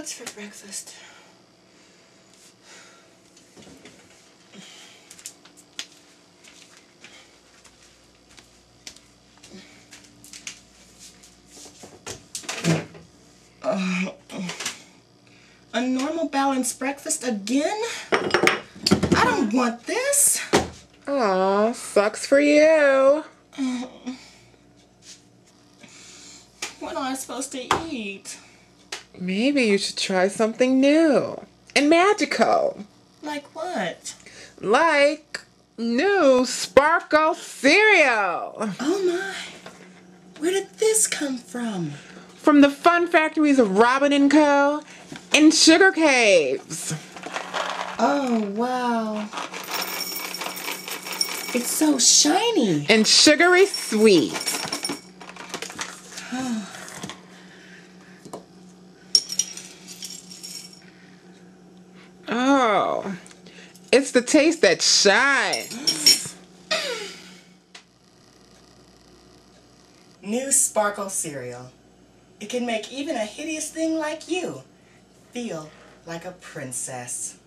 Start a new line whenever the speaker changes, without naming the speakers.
What's for breakfast? Uh, a normal balanced breakfast again? I don't want this.
Aw, sucks for you.
What am I supposed to eat?
Maybe you should try something new and magical.
Like what?
Like new Sparkle cereal.
Oh my. Where did this come from?
From the fun factories of Robyn and Co. and Sugar Caves.
Oh, wow. It's so shiny.
And sugary sweet. oh, it's the taste that shines.
New Sparkle cereal. It can make even a hideous thing like you feel like a princess.